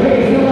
Praise